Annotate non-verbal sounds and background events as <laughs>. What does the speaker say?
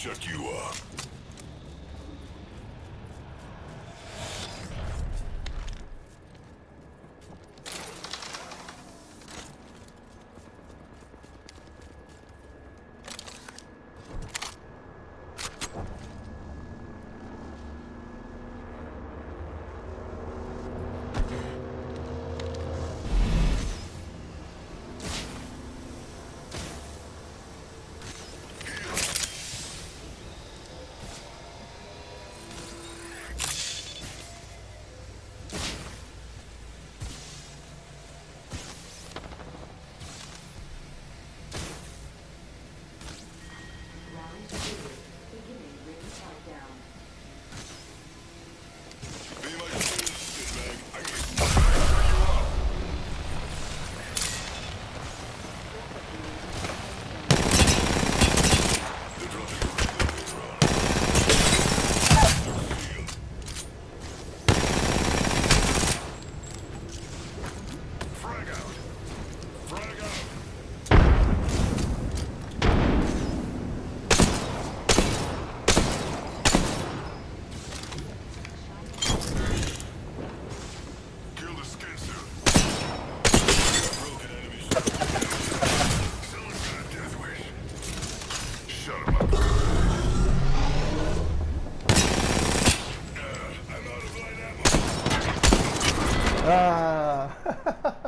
shut you up. 아. <laughs>